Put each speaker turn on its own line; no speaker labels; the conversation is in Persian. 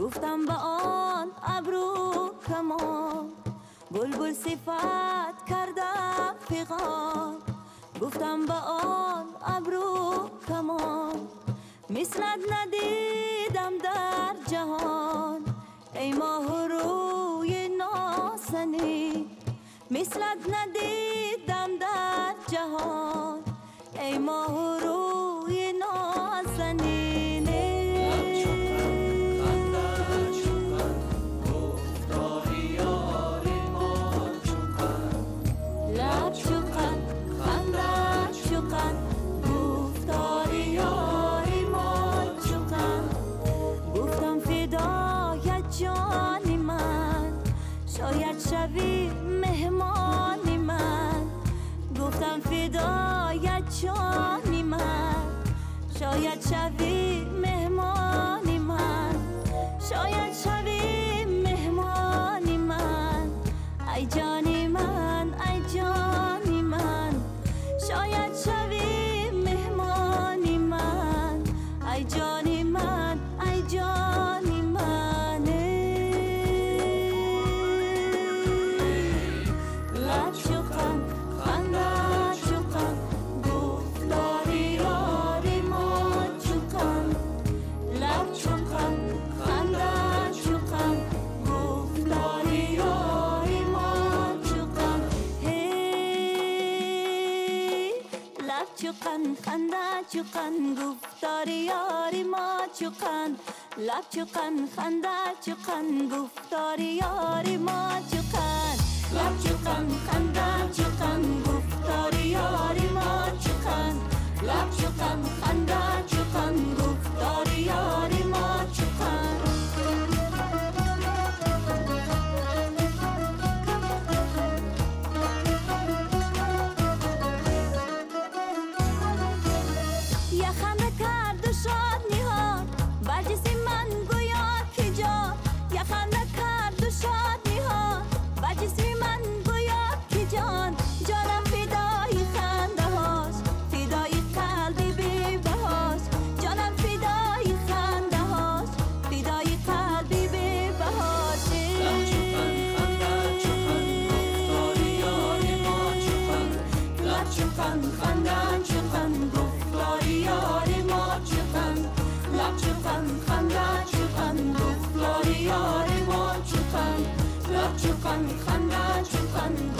گفتم به آن ابرو کمان بلبل صفت کردم پیغام گفتم به آن ابرو کمان مثلت ندیدم در جهان. ای ماه روی ناسنی. مثلت ندیدم شوی مهمانی من. گفتم فدایت جانی من. شاید شوی مهمانی من. شاید شوی لب چقن خنده چقن گفتاری یاری ما چقن لب چقن خنده چقن گفتاری یاری ما چقن لب چقن خنده چقن چقن خندن چقن گفتاری یار ما چقن لب چقن خندن چقن گفتاری یار ما چقن لب چقن خندن چقن